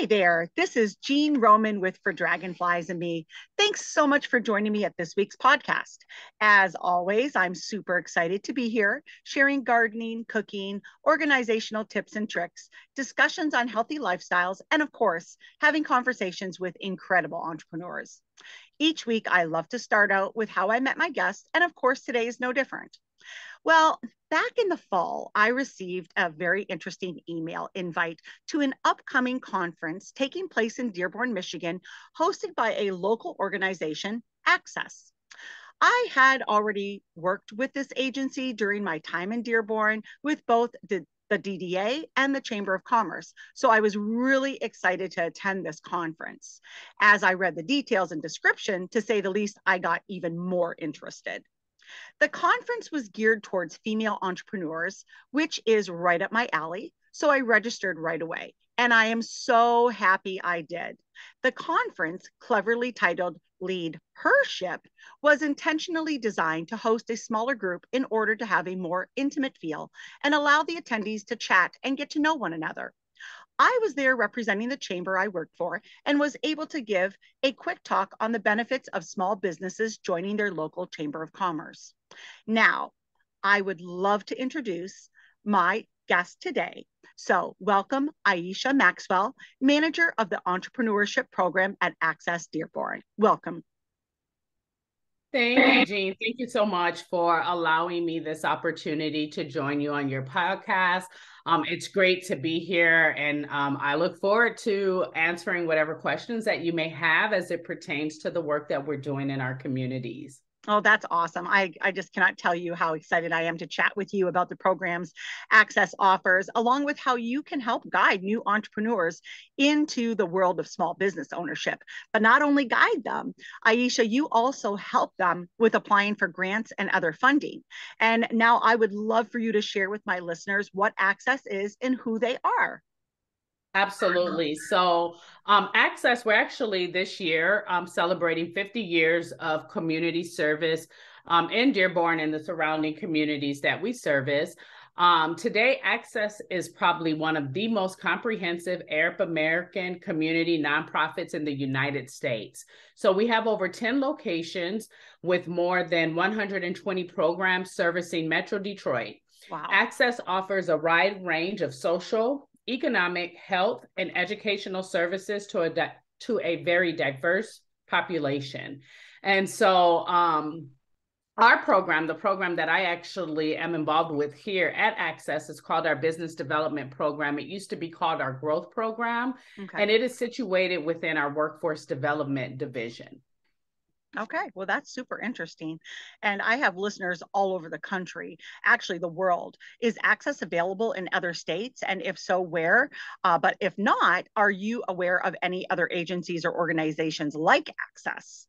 Hi there. This is Jean Roman with For Dragonflies and Me. Thanks so much for joining me at this week's podcast. As always, I'm super excited to be here sharing gardening, cooking, organizational tips and tricks, discussions on healthy lifestyles, and of course, having conversations with incredible entrepreneurs. Each week, I love to start out with how I met my guest, and of course, today is no different. Well, back in the fall, I received a very interesting email invite to an upcoming conference taking place in Dearborn, Michigan, hosted by a local organization, Access. I had already worked with this agency during my time in Dearborn with both the, the DDA and the Chamber of Commerce. So I was really excited to attend this conference. As I read the details and description, to say the least, I got even more interested. The conference was geared towards female entrepreneurs, which is right up my alley. So I registered right away. And I am so happy I did. The conference, cleverly titled Lead Her Ship, was intentionally designed to host a smaller group in order to have a more intimate feel and allow the attendees to chat and get to know one another. I was there representing the chamber I worked for and was able to give a quick talk on the benefits of small businesses joining their local chamber of commerce. Now, I would love to introduce my guest today. So, welcome Ayesha Maxwell, manager of the entrepreneurship program at Access Dearborn. Welcome. Thank you, Jean. Thank you so much for allowing me this opportunity to join you on your podcast. Um, it's great to be here, and um, I look forward to answering whatever questions that you may have as it pertains to the work that we're doing in our communities. Oh, that's awesome. I, I just cannot tell you how excited I am to chat with you about the programs Access offers, along with how you can help guide new entrepreneurs into the world of small business ownership. But not only guide them, Ayesha, you also help them with applying for grants and other funding. And now I would love for you to share with my listeners what Access is and who they are. Absolutely. So, um, Access, we're actually this year um, celebrating 50 years of community service um, in Dearborn and the surrounding communities that we service. Um, today, Access is probably one of the most comprehensive Arab American community nonprofits in the United States. So, we have over 10 locations with more than 120 programs servicing Metro Detroit. Wow. Access offers a wide range of social, economic, health, and educational services to a di- to a very diverse population. And so um, our program, the program that I actually am involved with here at Access, is called our Business Development Program. It used to be called our Growth Program, okay. and it is situated within our Workforce Development Division. Okay, well, that's super interesting. And I have listeners all over the country, actually, the world. Is access available in other states? And if so, where? Uh, but if not, are you aware of any other agencies or organizations like Access?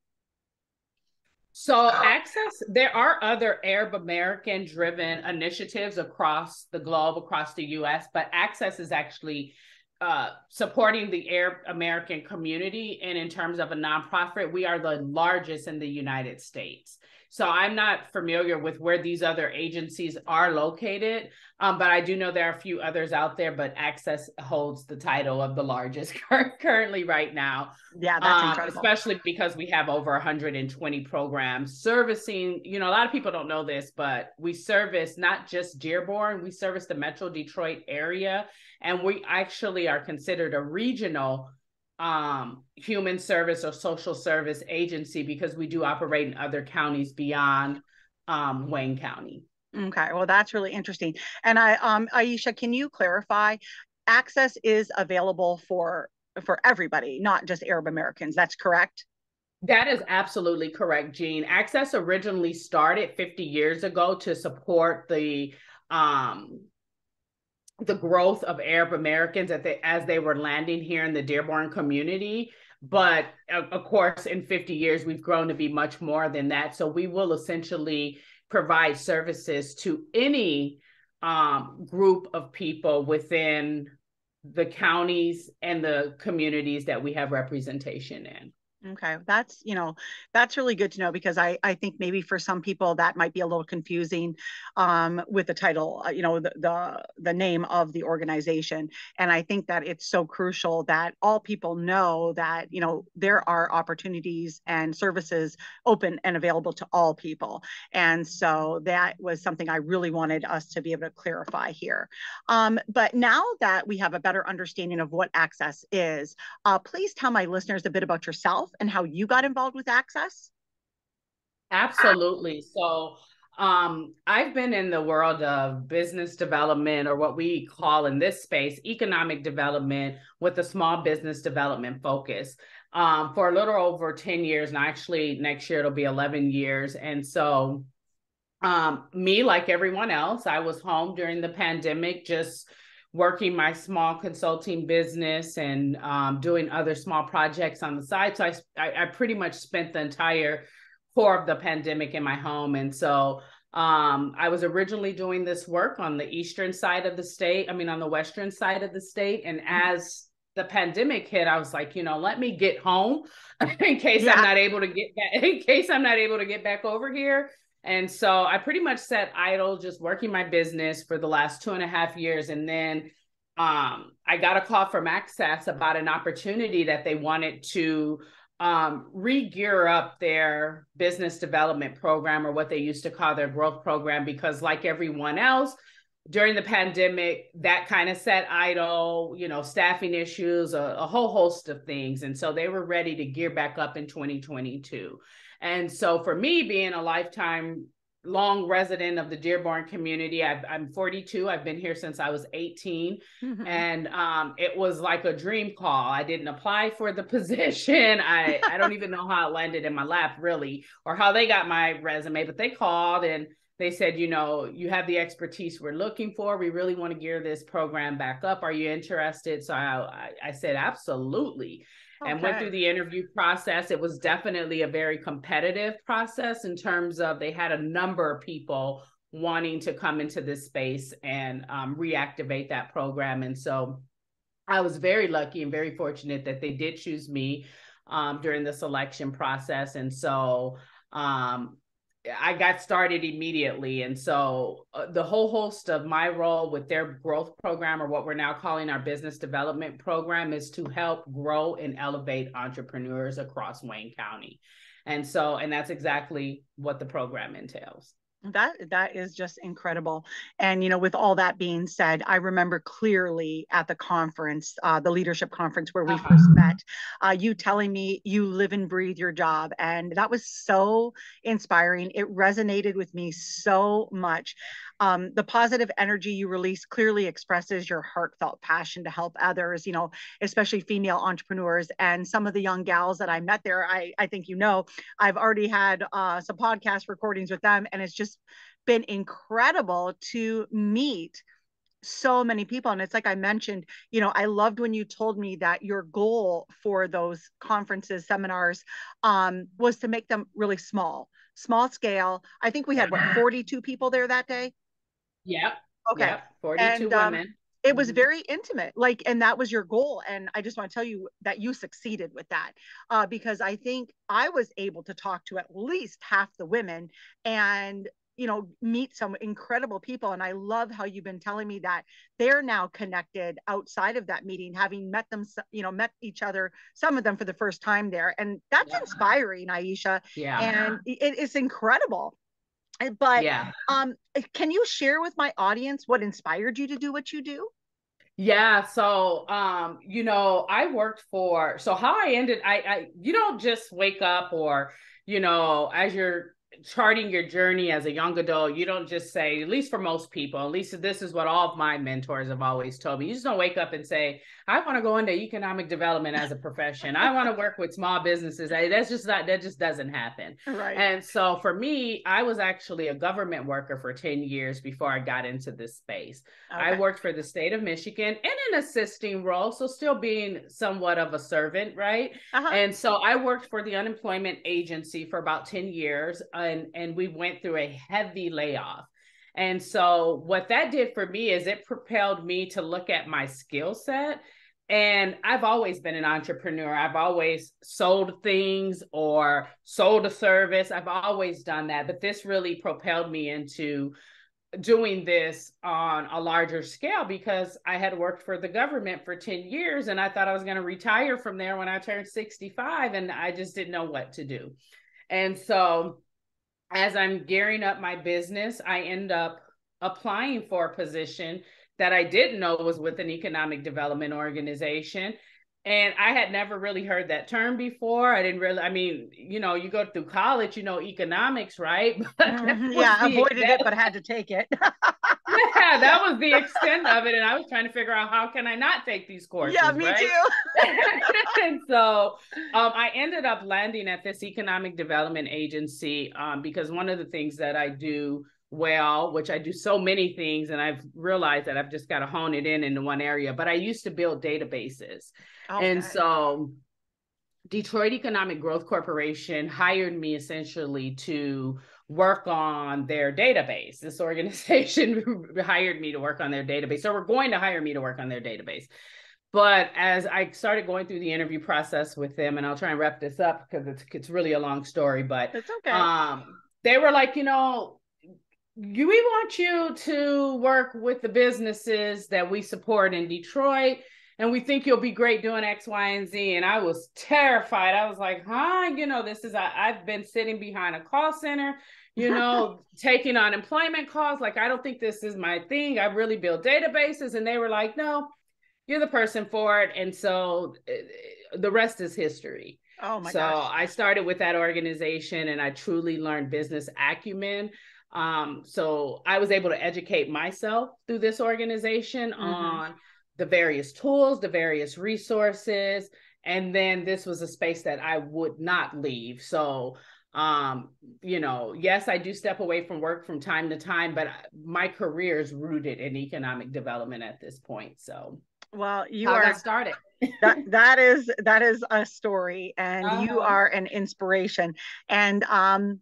So, Access, there are other Arab American driven initiatives across the globe, across the US, but Access is actually uh, supporting the Arab American community. And in terms of a nonprofit, we are the largest in the United States. So I'm not familiar with where these other agencies are located, um, but I do know there are a few others out there. But Access holds the title of the largest currently right now. Yeah, that's um, incredible. Especially because we have over 120 programs servicing. You know, a lot of people don't know this, but we service not just Dearborn, we service the Metro Detroit area, and we actually are considered a regional um, human service or social service agency because we do operate in other counties beyond um, Wayne County. Okay, well, that's really interesting. And I, um, Ayesha, can you clarify? Access is available for for everybody, not just Arab Americans. That's correct. That is absolutely correct, Jean. Access originally started 50 years ago to support the um, the growth of Arab Americans as they, as they were landing here in the Dearborn community. But of course, in 50 years, we've grown to be much more than that. So we will essentially provide services to any um, group of people within the counties and the communities that we have representation in. Okay, that's you know that's really good to know because I I think maybe for some people that might be a little confusing um, with the title, uh, you know the, the the name of the organization, and I think that it's so crucial that all people know that you know there are opportunities and services open and available to all people, and so that was something I really wanted us to be able to clarify here. Um, but now that we have a better understanding of what access is, uh, please tell my listeners a bit about yourself and how you got involved with Access? Absolutely. So, um, I've been in the world of business development, or what we call in this space economic development, with a small business development focus um, for a little over 10 years. And actually, next year it'll be 11 years. And so, um, me, like everyone else, I was home during the pandemic, just working my small consulting business and um, doing other small projects on the side. So I, I, I pretty much spent the entire core of the pandemic in my home. And so um, I was originally doing this work on the eastern side of the state, I mean, on the western side of the state. And mm-hmm. as the pandemic hit, I was like, you know, let me get home in case yeah. I'm not able to get back, in case I'm not able to get back over here. And so I pretty much sat idle, just working my business for the last two and a half years. And then um, I got a call from Access about an opportunity that they wanted to um, re-gear up their business development program or what they used to call their growth program because like everyone else during the pandemic that kind of set idle you know staffing issues a, a whole host of things and so they were ready to gear back up in 2022 and so for me, being a lifetime long resident of the Dearborn community, i am 42. I've been here since I was 18. Mm-hmm. And um, it was like a dream call. I didn't apply for the position. I, I don't even know how it landed in my lap, really, or how they got my resume, but they called and they said, you know, you have the expertise we're looking for. We really want to gear this program back up. Are you interested? So I, I said, absolutely okay. and went through the interview process. It was definitely a very competitive process in terms of they had a number of people wanting to come into this space and um, reactivate that program. And so I was very lucky and very fortunate that they did choose me um, during the selection process. And so um, I got started immediately. And so uh, the whole host of my role with their growth program, or what we're now calling our business development program, is to help grow and elevate entrepreneurs across Wayne County. And so, and that's exactly what the program entails that that is just incredible. And you know with all that being said i remember clearly at the conference uh, the leadership conference where we uh-huh. first met uh, you telling me you live and breathe your job. And that was so inspiring. It resonated with me so much um, the positive energy you release clearly expresses your heartfelt passion to help others you know especially female entrepreneurs and some of the young gals that i met there. I, I think you know i've already had uh, some podcast recordings with them and it's just been incredible to meet so many people. And it's like i mentioned you know i loved when you told me that your goal for those conferences seminars um, was to make them really small small scale. I think we had what 42 people there that day yep okay yep. 42 and, um, women it was mm-hmm. very intimate like and that was your goal and i just want to tell you that you succeeded with that uh, because i think i was able to talk to at least half the women and you know meet some incredible people and i love how you've been telling me that they're now connected outside of that meeting having met them you know met each other some of them for the first time there and that's yeah. inspiring ayesha yeah and it, it's incredible but yeah. um can you share with my audience what inspired you to do what you do? Yeah, so um, you know, I worked for so how I ended I I you don't just wake up or you know, as you're charting your journey as a young adult, you don't just say, at least for most people, at least this is what all of my mentors have always told me. You just don't wake up and say, I want to go into economic development as a profession. I want to work with small businesses. That's just not, that just doesn't happen. Right. And so for me, I was actually a government worker for 10 years before I got into this space. Okay. I worked for the state of Michigan in an assisting role, so still being somewhat of a servant, right? Uh-huh. And so I worked for the unemployment agency for about 10 years and, and we went through a heavy layoff. And so what that did for me is it propelled me to look at my skill set And I've always been an entrepreneur. I've always sold things or sold a service. I've always done that. But this really propelled me into doing this on a larger scale because I had worked for the government for 10 years and I thought I was going to retire from there when I turned 65 and I just didn't know what to do. And so as I'm gearing up my business, I end up applying for a position that I didn't know was with an economic development organization. And I had never really heard that term before. I didn't really, I mean, you know, you go through college, you know, economics, right? Mm-hmm. yeah, avoided it, but had to take it. yeah, that was the extent of it. And I was trying to figure out how can I not take these courses? Yeah, me right? too. and so um, I ended up landing at this economic development agency um, because one of the things that I do well, which I do so many things, and I've realized that I've just got to hone it in into one area. But I used to build databases, okay. and so Detroit Economic Growth Corporation hired me essentially to work on their database. This organization hired me to work on their database, so we're going to hire me to work on their database. But as I started going through the interview process with them, and I'll try and wrap this up because it's it's really a long story, but it's okay. Um, they were like, you know, we want you to work with the businesses that we support in Detroit. And we think you'll be great doing X, Y, and Z. And I was terrified. I was like, huh, you know, this is, I, I've been sitting behind a call center, you know, taking unemployment calls. Like, I don't think this is my thing. I really build databases. And they were like, no, you're the person for it. And so eh, the rest is history. Oh my so gosh. I started with that organization and I truly learned business acumen. Um, so I was able to educate myself through this organization mm-hmm. on the various tools, the various resources. And then this was a space that I would not leave. So, um, you know, yes, I do step away from work from time to time, but my career is rooted in economic development at this point. So, well, you How are started. that that is that is a story, and uh-huh. you are an inspiration. And um,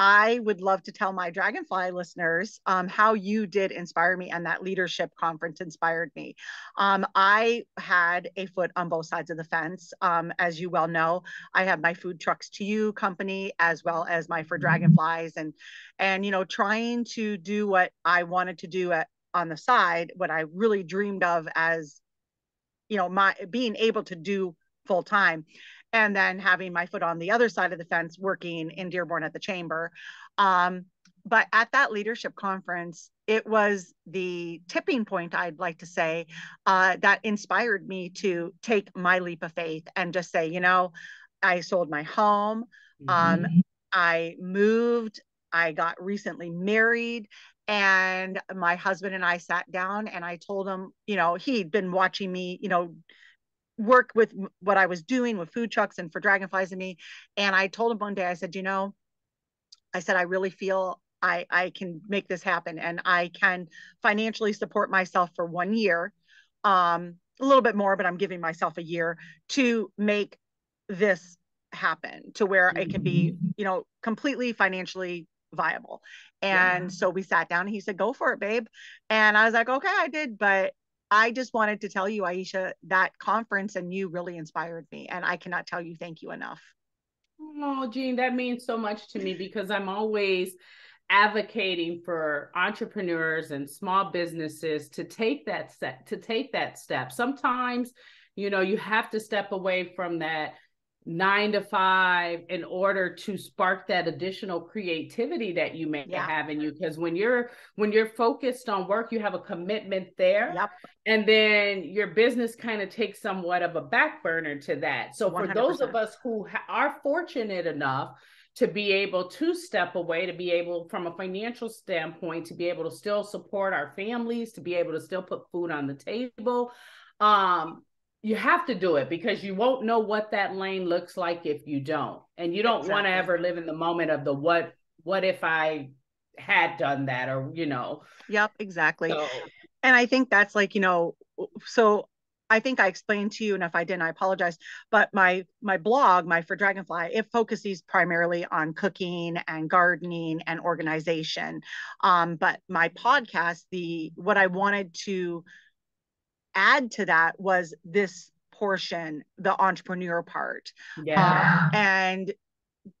I would love to tell my Dragonfly listeners um, how you did inspire me and that leadership conference inspired me. Um, I had a foot on both sides of the fence. Um, as you well know, I have my food trucks to you company as well as my for mm-hmm. Dragonflies and and you know trying to do what I wanted to do at on the side, what I really dreamed of as you know my being able to do full time and then having my foot on the other side of the fence working in Dearborn at the chamber. Um, but at that leadership conference, it was the tipping point, I'd like to say, uh, that inspired me to take my leap of faith and just say, you know, I sold my home, um, mm-hmm. I moved, I got recently married, and my husband and I sat down and I told him, you know, he'd been watching me, you know, work with what I was doing with food trucks and for Dragonflies and me. And I told him one day, I said, you know, I said, I really feel I, I can make this happen and I can financially support myself for one year, um, a little bit more, but I'm giving myself a year to make this happen to where it can be, you know, completely financially viable. And yeah. so we sat down and he said, go for it, babe. And I was like, okay, I did. But I just wanted to tell you, Ayesha, that conference and you really inspired me. And I cannot tell you thank you enough. Oh, Jean, that means so much to me because I'm always advocating for entrepreneurs and small businesses to take that step to take that step. Sometimes, you know, you have to step away from that nine to five in order to spark that additional creativity that you may yeah. have in you because when you're when you're focused on work you have a commitment there yep. and then your business kind of takes somewhat of a back burner to that so 100%. for those of us who ha- are fortunate enough to be able to step away to be able from a financial standpoint to be able to still support our families to be able to still put food on the table um you have to do it because you won't know what that lane looks like if you don't and you don't exactly. want to ever live in the moment of the what what if i had done that or you know yep exactly so. and i think that's like you know so i think i explained to you and if i didn't i apologize but my my blog my for dragonfly it focuses primarily on cooking and gardening and organization um but my podcast the what i wanted to add to that was this portion, the entrepreneur part. Yeah. Um, and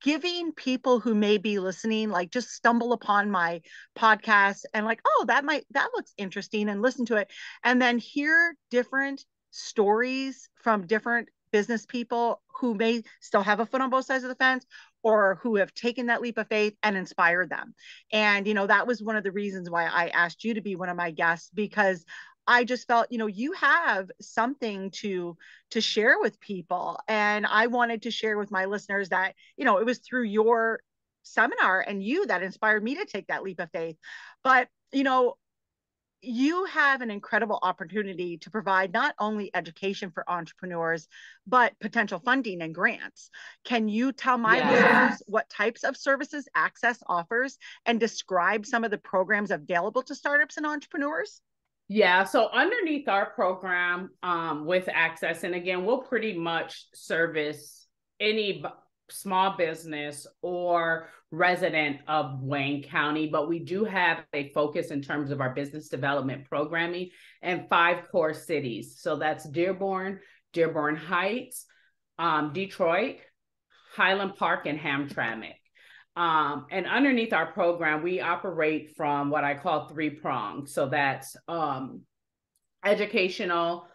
giving people who may be listening like just stumble upon my podcast and like oh that might that looks interesting and listen to it and then hear different stories from different business people who may still have a foot on both sides of the fence or who have taken that leap of faith and inspired them. And, you know, that was one of the reasons why I asked you to be one of my guests because I just felt, you know, you have something to to share with people and I wanted to share with my listeners that, you know, it was through your seminar and you that inspired me to take that leap of faith. But, you know, you have an incredible opportunity to provide not only education for entrepreneurs, but potential funding and grants. Can you tell my yes. listeners what types of services Access offers and describe some of the programs available to startups and entrepreneurs? Yeah, so underneath our program um, with Access, and again, we'll pretty much service any small business or resident of Wayne County, but we do have a focus in terms of our business development programming and five core cities. So that's Dearborn, Dearborn Heights, um, Detroit, Highland Park, and Hamtramck. Um, and underneath our program, we operate from what I call three prongs. So that's um, educational,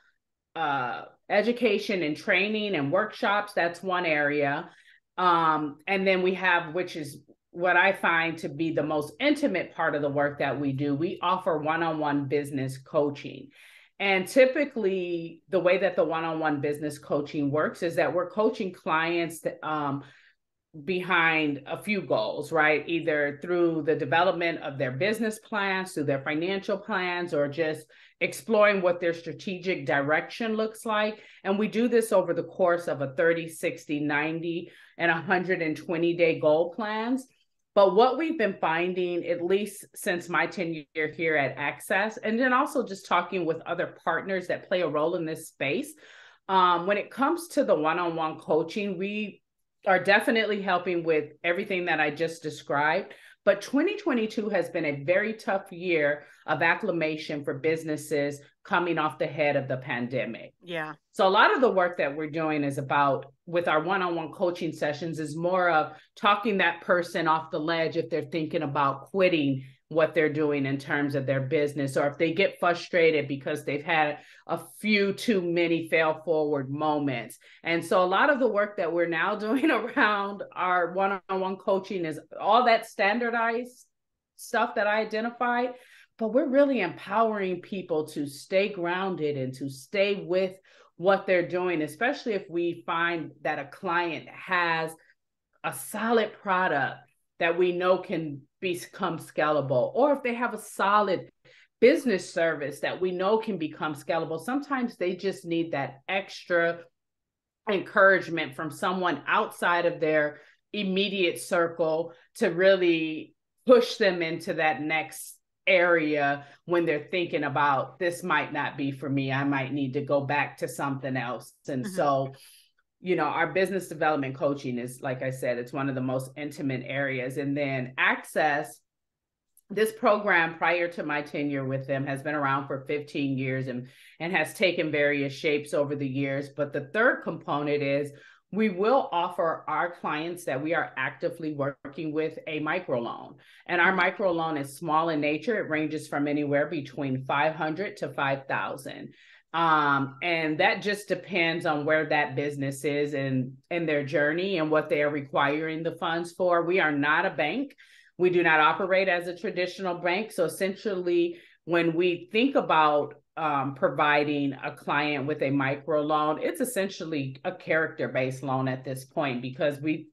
uh, education and training and workshops. That's one area. Um, and then we have, which is what I find to be the most intimate part of the work that we do, we offer one on one business coaching. And typically, the way that the one on one business coaching works is that we're coaching clients that, um, behind a few goals, right? Either through the development of their business plans, through their financial plans, or just exploring what their strategic direction looks like. And we do this over the course of a 30, 60, 90, and 120 day goal plans. But what we've been finding, at least since my tenure here at Access, and then also just talking with other partners that play a role in this space, um, when it comes to the one on one coaching, we are definitely helping with everything that I just described. But 2022 has been a very tough year of acclimation for businesses coming off the head of the pandemic. Yeah. So a lot of the work that we're doing is about with our one-on-one coaching sessions is more of talking that person off the ledge if they're thinking about quitting what they're doing in terms of their business or if they get frustrated because they've had a few too many fail forward moments. And so a lot of the work that we're now doing around our one-on-one coaching is all that standardized stuff that I identified, but we're really empowering people to stay grounded and to stay with what they're doing, especially if we find that a client has a solid product that we know can become scalable, or if they have a solid business service that we know can become scalable, sometimes they just need that extra encouragement from someone outside of their immediate circle to really push them into that next area when they're thinking about this might not be for me i might need to go back to something else and mm-hmm. so you know our business development coaching is like i said it's one of the most intimate areas. And then access this program prior to my tenure with them has been around for 15 years and and has taken various shapes over the years. But the third component is we will offer our clients that we are actively working with a microloan and our microloan is small in nature. It ranges from anywhere between 500 to 5000 um, and that just depends on where that business is and in their journey and what they are requiring the funds for. We are not a bank. We do not operate as a traditional bank. So essentially, when we think about um, providing a client with a micro loan, it's essentially a character based loan at this point because we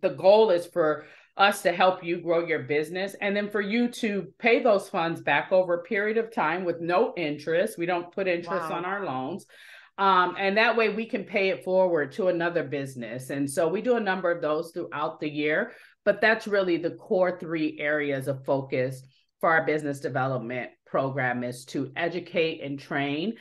the goal is for us to help you grow your business and then for you to pay those funds back over a period of time with no interest. We don't put interest wow. on our loans. Um, and that way we can pay it forward to another business. And so we do a number of those throughout the year, but that's really the core three areas of focus for our business development program is to educate and train,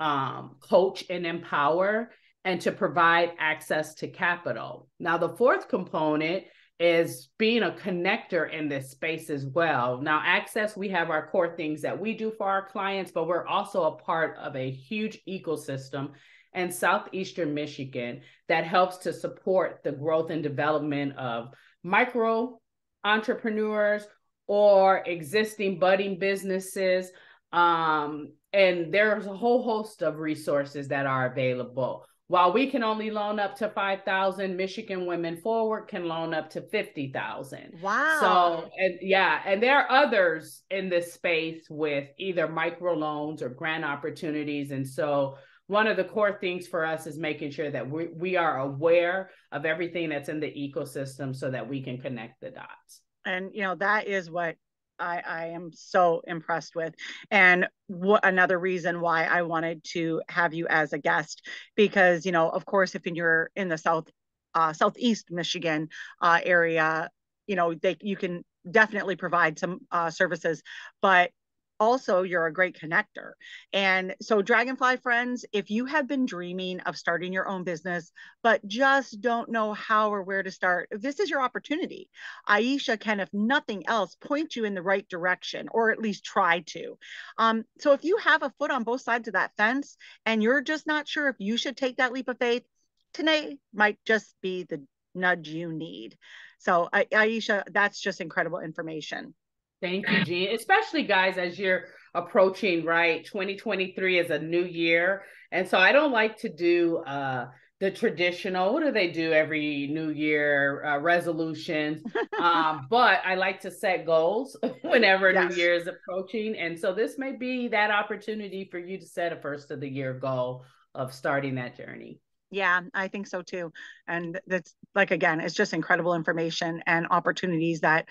um, coach and empower, and to provide access to capital. Now, the fourth component is being a connector in this space as well. Now, Access, we have our core things that we do for our clients, but we're also a part of a huge ecosystem in Southeastern Michigan that helps to support the growth and development of micro entrepreneurs or existing budding businesses. Um, and there's a whole host of resources that are available. While we can only loan up to 5,000, Michigan Women Forward can loan up to 50,000. Wow. So, and yeah, and there are others in this space with either micro loans or grant opportunities. And so, one of the core things for us is making sure that we, we are aware of everything that's in the ecosystem so that we can connect the dots. And, you know, that is what I, I am so impressed with. And what another reason why I wanted to have you as a guest, because, you know, of course, if you're in the South, uh, Southeast Michigan uh, area, you know, they, you can definitely provide some uh, services, but also you're a great connector. And so, Dragonfly friends, if you have been dreaming of starting your own business, but just don't know how or where to start, this is your opportunity. Ayesha can, if nothing else, point you in the right direction or at least try to. Um, so, if you have a foot on both sides of that fence and you're just not sure if you should take that leap of faith, today might just be the nudge you need. So, Ayesha, that's just incredible information. Thank you, Jean. Especially guys, as you're approaching, right? 2023 is a new year. And so I don't like to do uh the traditional what do they do every new year uh, resolutions um, but i like to set goals whenever yes. new year is approaching and so this may be that opportunity for you to set a first of the year goal of starting that journey yeah, I think so too. And that's like, again, it's just incredible information and opportunities that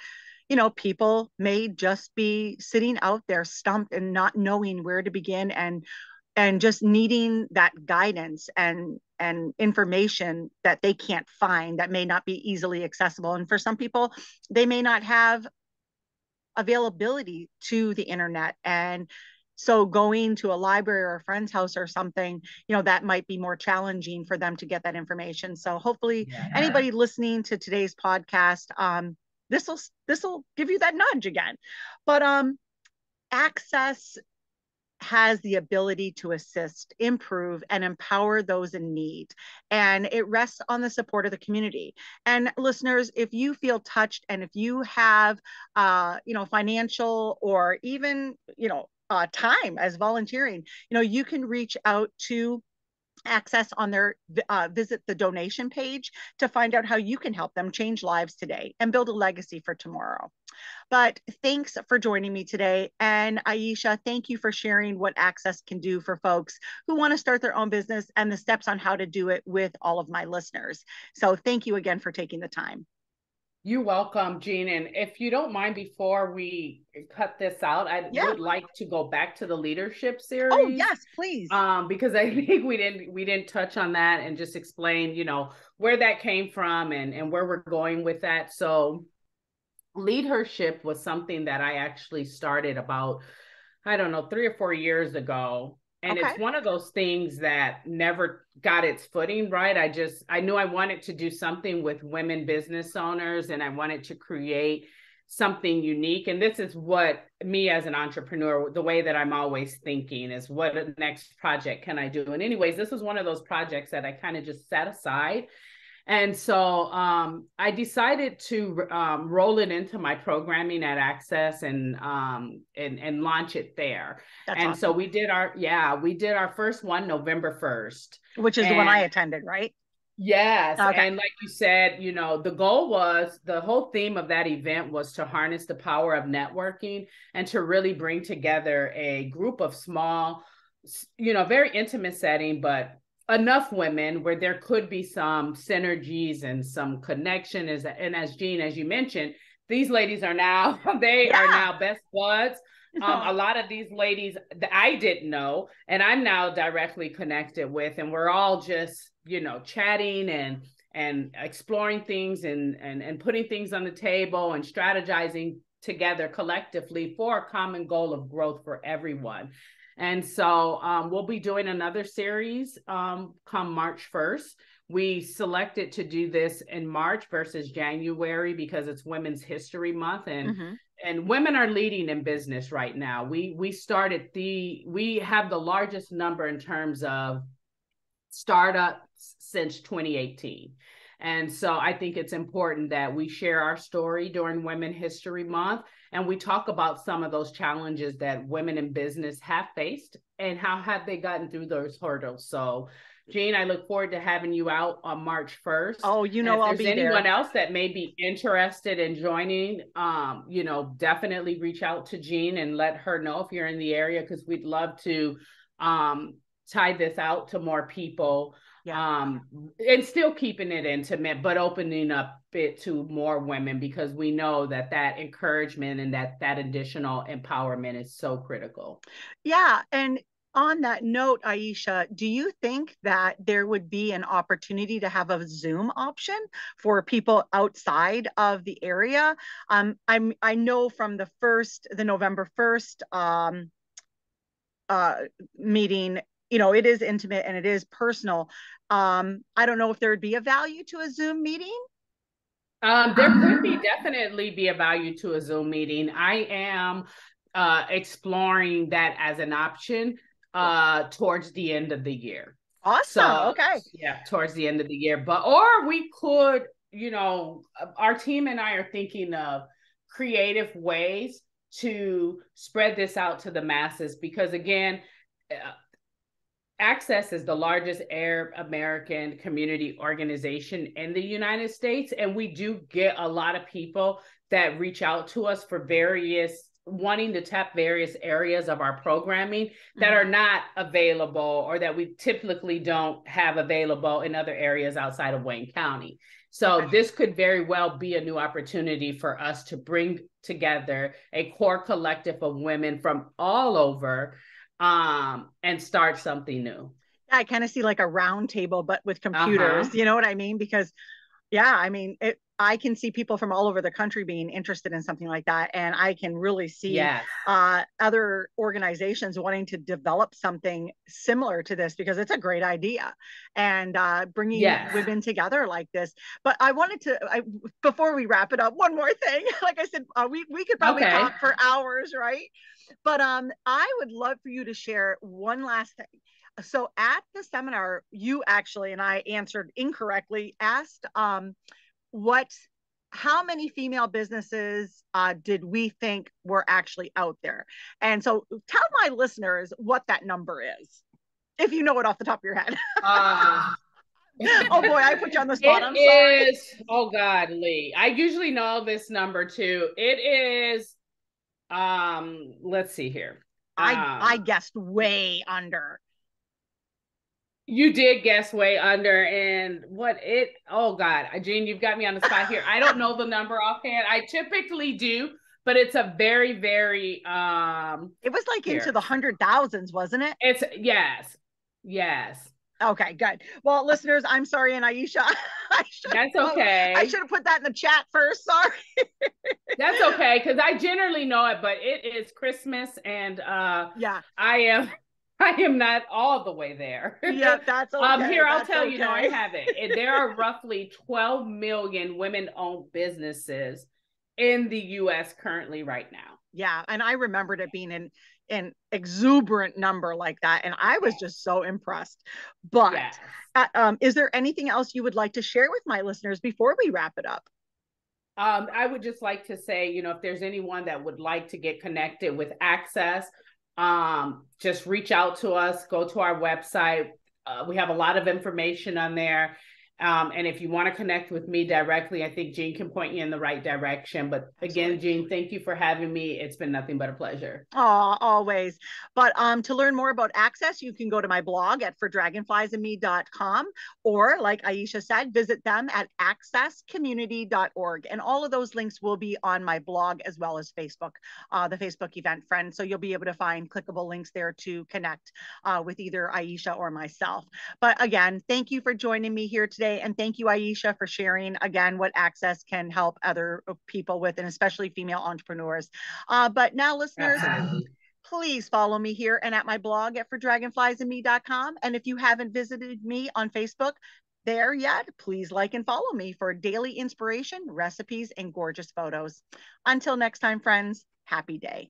you know, people may just be sitting out there stumped and not knowing where to begin and and just needing that guidance and and information that they can't find that may not be easily accessible. And for some people they may not have availability to the internet. And so going to a library or a friend's house or something you know that might be more challenging for them to get that information. So hopefully yeah. anybody listening to today's podcast um, this will this will give you that nudge again but um access has the ability to assist, improve, and empower those in need. And it rests on the support of the community. And listeners, if you feel touched and if you have, uh, you know, financial or even, you know, uh, time as volunteering, you know, you can reach out to access on their uh, visit the donation page to find out how you can help them change lives today and build a legacy for tomorrow. But thanks for joining me today. And Ayesha, thank you for sharing what Access can do for folks who want to start their own business and the steps on how to do it with all of my listeners. So thank you again for taking the time. You're welcome, Jean. And if you don't mind, before we cut this out, I yeah. would like to go back to the leadership oh, series. Oh yes, please. Um, because I think we didn't we didn't touch on that and just explain, you know, where that came from and and where we're going with that. So, leadership was something that I actually started about, I don't know, three or four years ago and okay. it's one of those things that never got its footing right? I just i knew i wanted to do something with women business owners and i wanted to create something unique. And this is what me as an entrepreneur the way that i'm always thinking is what next project can i do? And anyways this was one of those projects that i kind of just set aside and so um, I decided to um, roll it into my programming at Access and um, and and launch it there. That's and awesome. so we did our yeah we did our first one November first, which is and, the one I attended, right? Yes. Okay. And like you said, you know, the goal was the whole theme of that event was to harness the power of networking and to really bring together a group of small, you know, very intimate setting, but enough women where there could be some synergies and some connection is and as Jean as you mentioned these ladies are now they yeah. are now best buds um, a lot of these ladies that I didn't know and I'm now directly connected with and we're all just you know chatting and and exploring things and and and putting things on the table and strategizing together collectively for a common goal of growth for everyone and so um, we'll be doing another series um, come March 1st We selected to do this in March versus January because it's Women's History Month and mm-hmm. and women are leading in business right now. We we started the we have the largest number in terms of startups since 2018. And so I think it's important that we share our story during Women History Month and we talk about some of those challenges that women in business have faced and how have they gotten through those hurdles. So Jean, I look forward to having you out on March 1st. Oh, you know, I'll be anyone there. else that may be interested in joining, um, you know, definitely reach out to Jean and let her know if you're in the area because we'd love to um, tie this out to more people. Yeah. Um, and still keeping it intimate, but opening up it to more women because we know that that encouragement and that that additional empowerment is so critical. Yeah, and on that note, Ayesha, do you think that there would be an opportunity to have a Zoom option for people outside of the area? Um, I'm I know from the first, the November first um, uh, meeting, you know, it is intimate and it is personal. Um, I don't know if there would be a value to a Zoom meeting. Um, there could be definitely be a value to a Zoom meeting. I am uh, exploring that as an option uh towards the end of the year. Awesome. So, okay. Yeah, towards the end of the year. But or we could, you know, our team and I are thinking of creative ways to spread this out to the masses because again, uh, Access is the largest Arab American community organization in the United States. And we do get a lot of people that reach out to us for various wanting to tap various areas of our programming that mm-hmm. are not available or that we typically don't have available in other areas outside of Wayne County. So okay. this could very well be a new opportunity for us to bring together a core collective of women from all over um, and start something new. I kind of see like a round table, but with computers. Uh-huh. You know what I mean? Because yeah, I mean, it, I can see people from all over the country being interested in something like that, and I can really see yes. uh, other organizations wanting to develop something similar to this because it's a great idea, and uh, bringing yes. women together like this. But I wanted to, I, before we wrap it up, one more thing. like I said, uh, we we could probably okay. talk for hours, right? But um, I would love for you to share one last thing so at the seminar you actually and i answered incorrectly asked um, what how many female businesses uh, did we think were actually out there? And so tell my listeners what that number is if you know it off the top of your head. Uh, oh boy i put you on the spot. It I'm sorry. Is, oh god lee. I usually know this number too. It is um let's see here. I um, I guessed way under. You did guess way under, and what it? Oh God, Jean, you've got me on the spot here. I don't know the number offhand. I typically do, but it's a very, very. um It was like here. into the hundred thousands, wasn't it? It's yes, yes. Okay, good. Well, listeners, I'm sorry, and Ayesha, I that's okay. I should have put that in the chat first. Sorry. that's okay, because I generally know it, but it is Christmas, and uh yeah, I am. I am not all the way there. Yeah, that's okay. um, here, I'll tell okay. you, no, I have it. There are roughly 12 million women owned businesses in the US currently right now. Yeah. And I remembered it being an, an exuberant number like that. And I was just so impressed. But yes. uh, um, is there anything else you would like to share with my listeners before we wrap it up? Um, I would just like to say, you know, if there's anyone that would like to get connected with Access, um, just reach out to us, go to our website. Uh, we have a lot of information on there. Um, and if you want to connect with me directly, I think Jean can point you in the right direction. But again, Absolutely. Jean, thank you for having me. It's been nothing but a pleasure. Oh, always. But um, to learn more about Access, you can go to my blog at fordragonfliesandme.com or, like Ayesha said, visit them at accesscommunity.org. And all of those links will be on my blog as well as Facebook, uh, the Facebook event friend. So you'll be able to find clickable links there to connect uh, with either Ayesha or myself. But again, thank you for joining me here today today. And thank you, Ayesha, for sharing again what Access can help other people with, and especially female entrepreneurs. Uh, but now, listeners, Absolutely. please follow me here and at my blog at fordragonfliesandme.com. And if you haven't visited me on Facebook, there yet, please like and follow me for daily inspiration, recipes, and gorgeous photos. Until next time, friends, happy day.